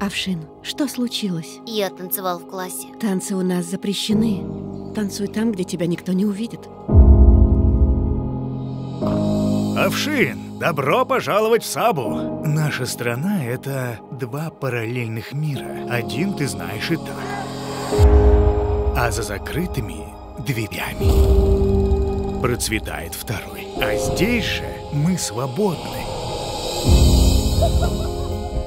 Авшин, что случилось? Я танцевал в классе. Танцы у нас запрещены. Танцуй там, где тебя никто не увидит. Авшин, добро пожаловать в Сабу. Наша страна — это два параллельных мира. Один ты знаешь и так. А за закрытыми дверями процветает второй. А здесь же мы свободны.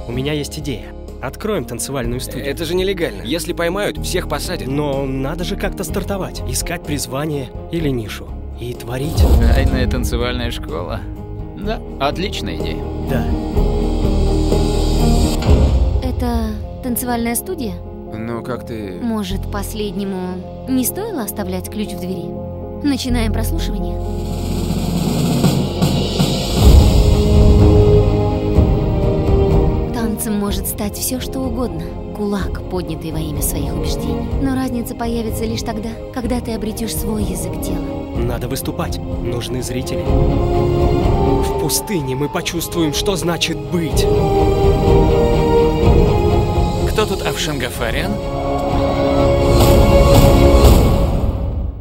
У меня есть идея. Откроем танцевальную студию. Это же нелегально. Если поймают, всех посадят. Но надо же как-то стартовать. Искать призвание или нишу. И творить. Тайная танцевальная школа. Да, отличная идея. Да. Это танцевальная студия? Ну, как ты... Может, последнему не стоило оставлять ключ в двери? Начинаем прослушивание. Может стать все, что угодно. Кулак, поднятый во имя своих убеждений. Но разница появится лишь тогда, когда ты обретешь свой язык тела. Надо выступать. Нужны зрители. В пустыне мы почувствуем, что значит быть. Кто тут Авшангафариан?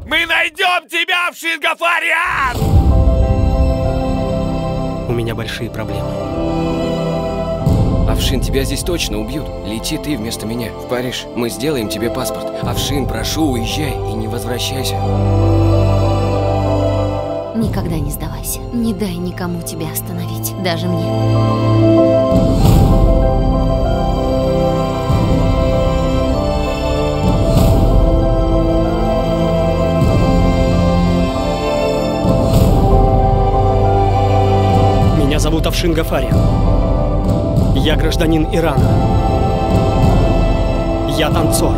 Мы найдем тебя, Авшингафариан! У меня большие проблемы. Авшин, тебя здесь точно убьют. Лети ты вместо меня в Париж. Мы сделаем тебе паспорт. Авшин, прошу, уезжай и не возвращайся. Никогда не сдавайся. Не дай никому тебя остановить. Даже мне. Меня зовут Авшин Гафари. Я гражданин Ирана. Я танцор.